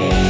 Hey.